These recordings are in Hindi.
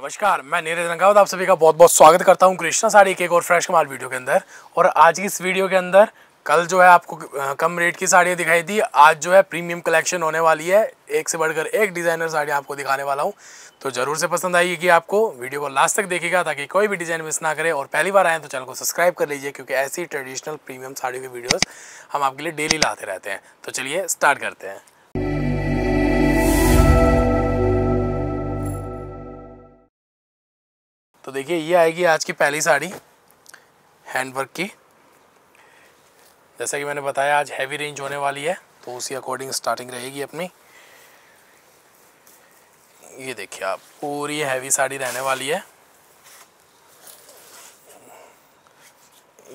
नमस्कार, मैं नीरज रंगावत, आप सभी का बहुत बहुत स्वागत करता हूँ कृष्णा साड़ी के एक और फ्रेश कमाल वीडियो के अंदर। और आज की इस वीडियो के अंदर, कल जो है आपको कम रेट की साड़ियाँ दिखाई थी आज जो है प्रीमियम कलेक्शन होने वाली है। एक से बढ़कर एक डिज़ाइनर साड़ी आपको दिखाने वाला हूँ। तो ज़रूर से पसंद आएगी आपको। वीडियो को लास्ट तक देखिएगा ताकि कोई भी डिज़ाइन मिस ना करे। और पहली बार आए तो चैनल को सब्सक्राइब कर लीजिए, क्योंकि ऐसी ट्रेडिशनल प्रीमियम साड़ियों की वीडियोज़ हम आपके लिए डेली लाते रहते हैं। तो चलिए स्टार्ट करते हैं। तो देखिए, ये आएगी आज की पहली साड़ी हैंडवर्क की। जैसा कि मैंने बताया, आज हैवी रेंज होने वाली है तो उसी अकॉर्डिंग स्टार्टिंग रहेगी अपनी। ये देखिए आप, पूरी हैवी साड़ी रहने वाली है।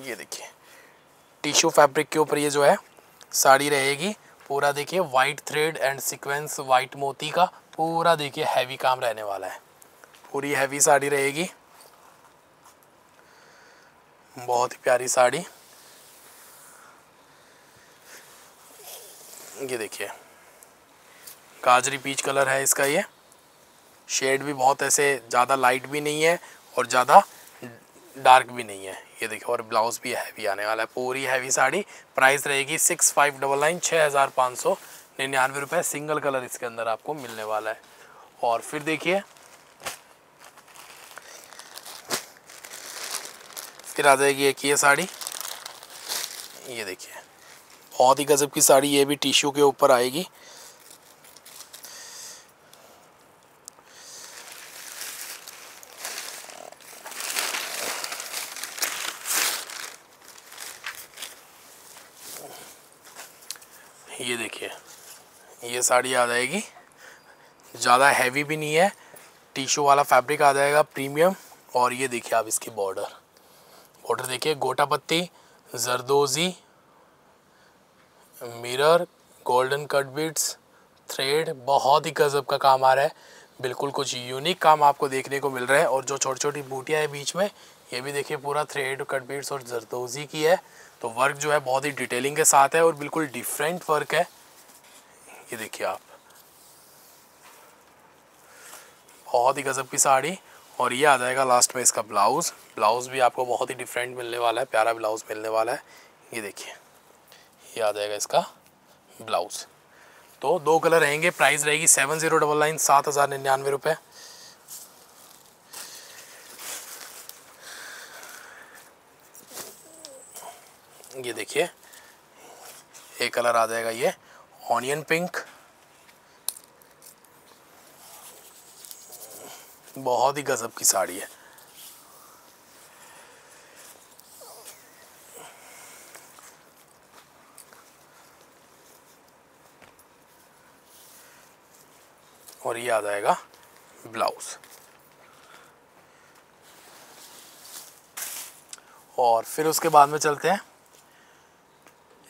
ये देखिए टिश्यू फैब्रिक के ऊपर ये जो है, साड़ी रहेगी। पूरा देखिए white thread and sequence white मोती का पूरा देखिए हैवी काम रहने वाला है। पूरी हैवी साड़ी रहेगी। बहुत ही प्यारी साड़ी। ये देखिए, गाजरी पीच कलर है इसका ये। शेड भी बहुत ऐसे ज़्यादा लाइट भी नहीं है और ज़्यादा डार्क भी नहीं है। ये देखिए, और ब्लाउज भी हैवी आने वाला है, पूरी हैवी साड़ी। प्राइस रहेगी सिक्स फाइव डबल नाइन छः हज़ार पाँच सौ निन्यानवे रुपये सिंगल कलर इसके अंदर आपको मिलने वाला है। और फिर देखिए फिर आ जाएगी एक ये साड़ी। ये देखिए। बहुत ही गजब की साड़ी ये भी टिश्यू के ऊपर आएगी। ये देखिए, ये साड़ी आ जाएगी। ज़्यादा हैवी भी नहीं है। टिश्यू वाला फैब्रिक आ जाएगा प्रीमियम और ये देखिए आप इसकी बॉर्डर बॉर्डर देखिए gota patti zardozi, mirror golden cut beads thread बहुत ही गजब का काम आ रहा है। बिल्कुल कुछ यूनिक काम आपको देखने को मिल रहा है। और जो छोटी छोटी बूटियाँ हैं बीच में, ये भी देखिए पूरा थ्रेड कट बीट्स और जरदोजी की है। तो वर्क जो है बहुत ही डिटेलिंग के साथ है और बिल्कुल डिफरेंट वर्क है। ये देखिए आप। बहुत ही गजब की साड़ी। और ये आ जाएगा लास्ट में इसका ब्लाउज़ ब्लाउज़ भी आपको बहुत ही डिफरेंट मिलने वाला है, प्यारा ब्लाउज़ मिलने वाला है. ये देखिए, ये आ जाएगा इसका ब्लाउज़ तो दो कलर रहेंगे प्राइस रहेगी सेवन ज़ीरो डबल नाइन सात हज़ार निन्यानवे रुपये ये देखिए, एक कलर आ जाएगा ये ऑनियन पिंक बहुत ही गजब की साड़ी है। और ये आ जाएगा ब्लाउज। और फिर उसके बाद में चलते हैं।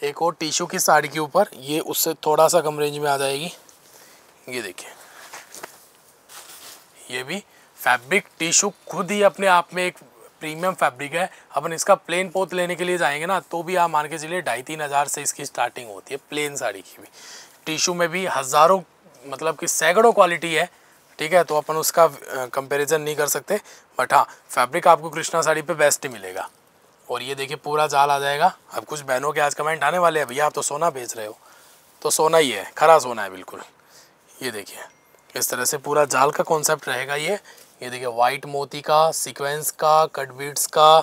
एक और टिश्यू की साड़ी के ऊपर, ये उससे थोड़ा सा कम रेंज में आ जाएगी। ये देखिए। ये भी फैब्रिक टिश्यू खुद ही अपने आप में एक प्रीमियम फैब्रिक है। अपन इसका प्लेन पोत लेने के लिए जाएँगे ना तो भी आप मान के चलिए ढाई तीन हज़ार से इसकी स्टार्टिंग होती है प्लेन साड़ी की भी। टिश्यू में भी हज़ारों मतलब कि सैकड़ों क्वालिटी है, ठीक है? तो अपन उसका कंपैरिजन नहीं कर सकते। बट हाँ फैब्रिक आपको कृष्णा साड़ी पे बेस्ट ही मिलेगा। और ये देखिए, पूरा जाल आ जाएगा। अब कुछ बहनों के आज कमेंट आने वाले हैं, भैया आप तो सोना बेच रहे हो। तो सोना ही है, खरा सोना है, बिल्कुल। ये देखिए, इस तरह से पूरा जाल का कॉन्सेप्ट रहेगा ये। ये देखिए वाइट मोती का सीक्वेंस का कट बीट्स का,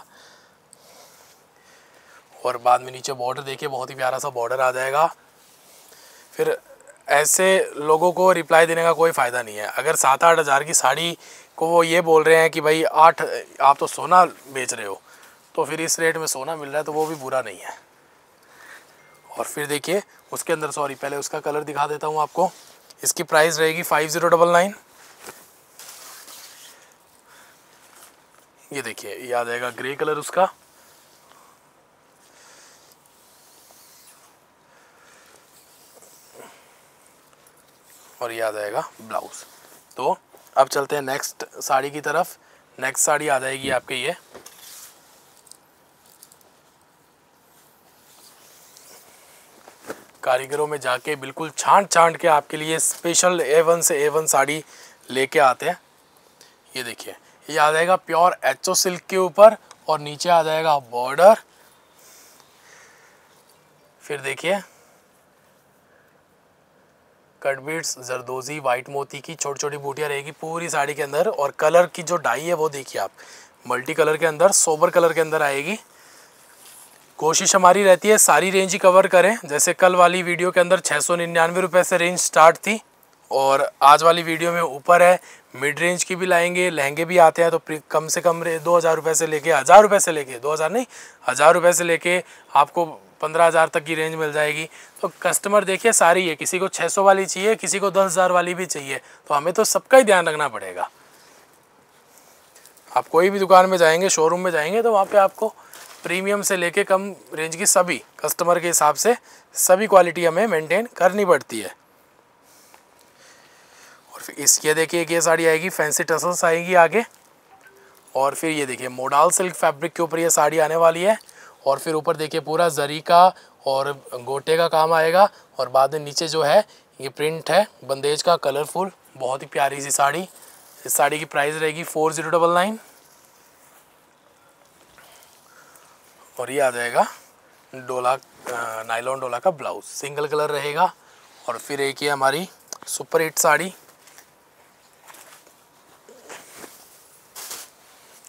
और बाद में नीचे बॉर्डर देखिए, बहुत ही प्यारा सा बॉर्डर आ जाएगा। फिर ऐसे लोगों को रिप्लाई देने का कोई फ़ायदा नहीं है। अगर सात आठ हज़ार की साड़ी को वो ये बोल रहे हैं कि भाई, आठ, आप तो सोना बेच रहे हो तो फिर इस रेट में सोना मिल रहा है तो वो भी बुरा नहीं है। और फिर देखिए, उसके अंदर सॉरी पहले उसका कलर दिखा देता हूँ आपको। इसकी प्राइस रहेगी फाइव ज़ीरो डबल नाइन ये देखिए ये आ जाएगा ग्रे कलर उसका। और ये आ जाएगा ब्लाउज। तो अब चलते हैं नेक्स्ट साड़ी की तरफ़। नेक्स्ट साड़ी आ जाएगी आपके ये। कारीगरों में जाके बिल्कुल छांट छांट के आपके लिए स्पेशल ए वन से ए वन साड़ी लेके आते हैं। ये देखिए ये आ जाएगा प्योर एचो सिल्क के ऊपर और नीचे आ जाएगा बॉर्डर। फिर देखिए। कट जरदोजी, वाइट मोती की छोटी छोटी बूटियाँ रहेगी पूरी साड़ी के अंदर और कलर की जो डाई है वो देखिए आप। मल्टी कलर के अंदर, सोबर कलर के अंदर आएगी। कोशिश हमारी रहती है सारी रेंज ही कवर करें। जैसे कल वाली वीडियो के अंदर छः सौ निन्यानवे रुपये से रेंज स्टार्ट थी और आज वाली वीडियो में ऊपर है मिड रेंज की भी लाएँगे, लहंगे भी आते हैं तो कम से कम दो हज़ार रुपये से लेके, हज़ार रुपये से लेके, दो हज़ार नहीं, हज़ार रुपये से लेके आपको पंद्रह हज़ार तक की रेंज मिल जाएगी। तो कस्टमर देखिए, सारी है, किसी को छः सौ वाली चाहिए, किसी को दस हज़ार वाली भी चाहिए तो हमें तो सबका ही ध्यान रखना पड़ेगा। आप कोई भी दुकान में जाएँगे शोरूम में जाएँगे तो वहाँ पे आपको प्रीमियम से लेके कम रेंज की सभी कस्टमर के हिसाब से सभी क्वालिटी हमें मेंटेन करनी पड़ती है। फिर इसके देखिए ये साड़ी आएगी फैंसी टसल्स आएगी आगे। और फिर ये देखिए मोडाल सिल्क फैब्रिक के ऊपर ये साड़ी आने वाली है। और फिर ऊपर देखिए, पूरा जरी का और गोटे का काम आएगा। और बाद में नीचे जो है, ये प्रिंट है, बंदेज का कलरफुल बहुत ही प्यारी सी साड़ी। इस साड़ी की प्राइस रहेगी फोर ज़ीरो डबल नाइन और ये आ जाएगा डोला नाइलॉन डोला का ब्लाउज सिंगल कलर रहेगा। और फिर एक ये हमारी सुपर हिट साड़ी।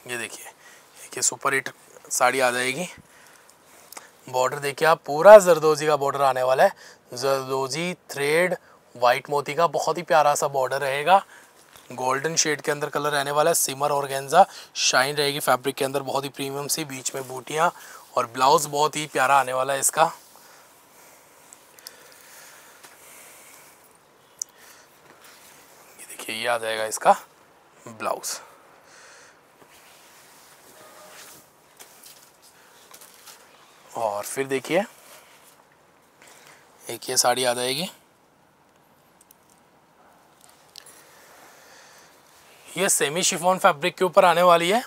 ये देखिए, एक सुपर हिट साड़ी आ जाएगी। बॉर्डर देखिए आप, पूरा जरदोजी का बॉर्डर आने वाला है। जरदोजी थ्रेड, वाइट मोती का, बहुत ही प्यारा सा बॉर्डर रहेगा। गोल्डन शेड के अंदर कलर रहने वाला है, सिमर और गेंजा शाइन रहेगी फैब्रिक के अंदर, बहुत ही प्रीमियम सी, बीच में बूटियाँ, और ब्लाउज बहुत ही प्यारा आने वाला है इसका। ये देखिए, ये आ जाएगा इसका ब्लाउज़। और फिर देखिए, एक ये साड़ी आ जाएगी ये सेमी शिफॉन फैब्रिक के ऊपर आने वाली है।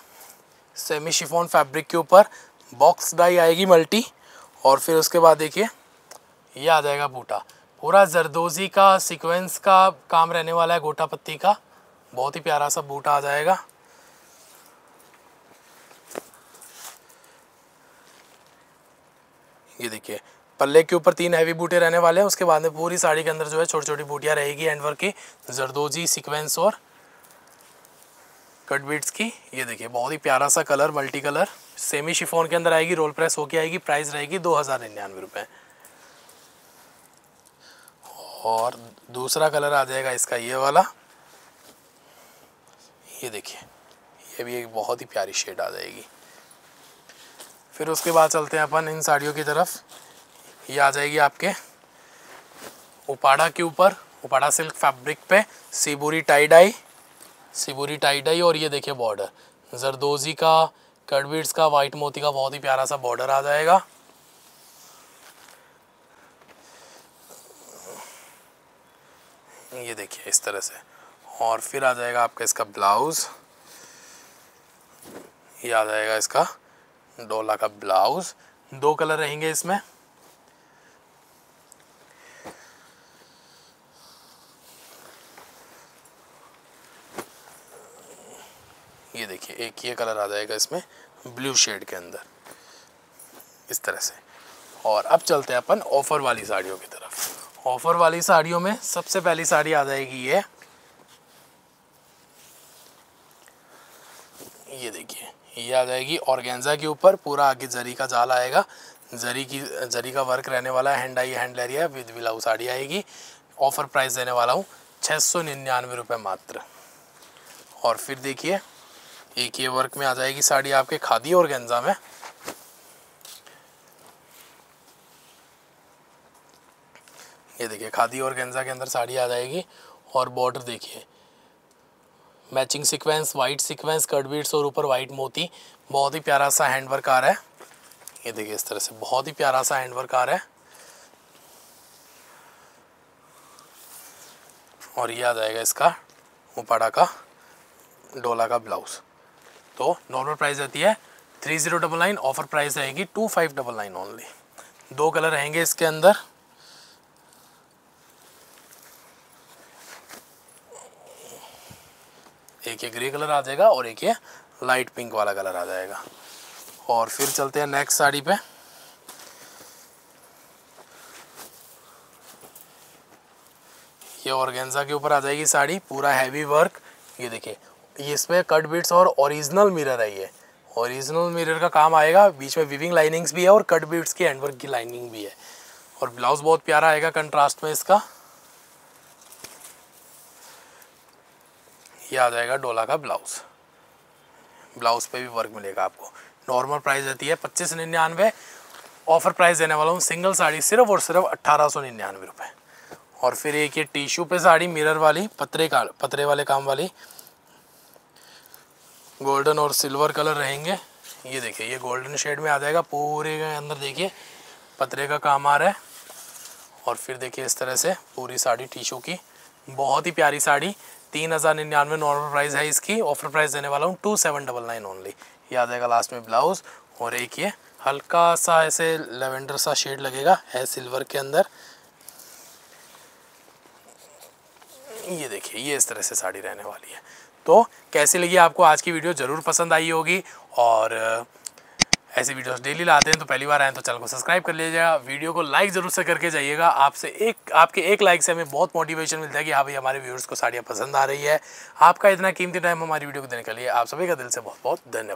सेमी शिफॉन फैब्रिक के ऊपर बॉक्स डाई आएगी मल्टी और फिर उसके बाद देखिए, ये आ जाएगा बूटा। पूरा जरदोजी का सीक्वेंस का काम रहने वाला है, गोटा पत्ती का। बहुत ही प्यारा सा बूटा आ जाएगा। ये देखिए, पल्ले के ऊपर तीन हैवी बूटे रहने वाले हैं, उसके बाद में पूरी साड़ी के अंदर जो है छोटी छोटी बूटियाँ रहेगी एंड वर्क की, जरदोजी सिक्वेंस और कट बीट्स की। ये देखिए, बहुत ही प्यारा सा colour multi colour semi chiffon के अंदर आएगी रोल प्रेस होके आएगी प्राइस रहेगी दो हज़ार निन्यानवे रुपये और दूसरा कलर आ जाएगा इसका ये वाला। ये देखिए, ये भी एक बहुत ही प्यारी शेड आ जाएगी। फिर उसके बाद चलते हैं अपन इन साड़ियों की तरफ़। ये आ जाएगी आपके उपाड़ा के ऊपर, उपाड़ा सिल्क फैब्रिक पे, shibori tie dye shibori tie dye और ये देखिए बॉर्डर। जरदोजी का कड़बीड्स का, वाइट मोती का बहुत ही प्यारा सा बॉर्डर आ जाएगा। ये देखिए इस तरह से। और फिर आ जाएगा आपका इसका ब्लाउज़। ये आ जाएगा इसका डोला का ब्लाउज। दो कलर रहेंगे इसमें। ये देखिए, एक ये कलर आ जाएगा इसमें, ब्लू शेड के अंदर, इस तरह से। और अब चलते हैं अपन ऑफ़र वाली साड़ियों की तरफ़। ऑफ़र वाली साड़ियों में सबसे पहली साड़ी आ जाएगी ये। ये देखिए, ये आ जाएगी ऑर्गेन्जा के ऊपर पूरा आगे जरी का जाल आएगा। जरी की, जरी का वर्क रहने वाला है, hand I, hand leheriya with blouse sari आएगी। ऑफ़र प्राइस देने वाला हूँ छः सौ निन्यानवे रुपये मात्र। और फिर देखिए, एक ये वर्क में आ जाएगी साड़ी आपके खादी और गेंजा में। ये देखिए, खादी और गेंजा के अंदर साड़ी आ जाएगी। और बॉर्डर देखिए matching sequence white sequence cut beads और ऊपर वाइट मोती। बहुत ही प्यारा सा हैंड वर्क आ रहा है। ये देखिए इस तरह से बहुत ही प्यारा सा हैंड वर्क आ रहा है। और ये आ जाएगा इसका उपाड़ा का, डोला का ब्लाउज तो नॉर्मल प्राइस रहती है three zero double nine offer price रहेगी two five double nine only दो कलर रहेंगे इसके अंदर। एक ये ग्रे कलर आ जाएगा और एक ये लाइट पिंक वाला कलर आ जाएगा। और फिर चलते हैं नेक्स्ट साड़ी पे। ये ऑर्गेन्जा के ऊपर आ जाएगी साड़ी, पूरा हैवी वर्क ये देखिए इसमें कट बिट्स और ओरिजिनल मिरर है ये। ओरिजिनल मिरर का काम आएगा, बीच में विविंग लाइनिंग्स भी है और कट बिट्स की हैंडवर्क की लाइनिंग भी है। और ब्लाउज बहुत प्यारा आएगा कंट्रास्ट में इसका। ये आ जाएगा डोला का ब्लाउज। ब्लाउज पे भी वर्क मिलेगा आपको। नॉर्मल प्राइस रहती है पच्चीस निन्यानवे। ऑफ़र प्राइस देने वाला हूँ सिंगल साड़ी सिर्फ़ और सिर्फ़ अट्ठारह सौ निन्यानवे रुपये और फिर एक ये टिश्यू पे साड़ी मिरर वाली, पतरे का, पतरे वाले काम वाली। गोल्डन और सिल्वर कलर रहेंगे। ये देखिए, ये गोल्डन शेड में आ जाएगा। पूरे के अंदर देखिए, पतरे का काम आ रहा है। और फिर देखिए इस तरह से पूरी साड़ी टिशू की। बहुत ही प्यारी साड़ी। तीन हज़ार निन्यानवे नॉर्मल प्राइस है इसकी। ऑफ़र प्राइस देने वाला हूँ two seven double nine only ये आ जाएगा लास्ट में ब्लाउज और एक ये। हल्का सा ऐसे लेवेंडर सा शेड लगेगा, है सिल्वर के अंदर। ये देखिए, ये इस तरह से साड़ी रहने वाली है। तो कैसी लगी आपको आज की वीडियो ज़रूर पसंद आई होगी। और ऐसे वीडियोस डेली लाते हैं तो पहली बार आए तो चैनल को सब्सक्राइब कर लीजिएगा। वीडियो को लाइक ज़रूर से करके जाइएगा। आपसे एक, आपके एक लाइक से हमें बहुत मोटिवेशन मिलता है कि हाँ भाई, हमारे व्यूअर्स को साड़ियाँ पसंद आ रही है। आपका इतना कीमती टाइम हमारी वीडियो को देने के लिए आप सभी का दिल से बहुत बहुत धन्यवाद।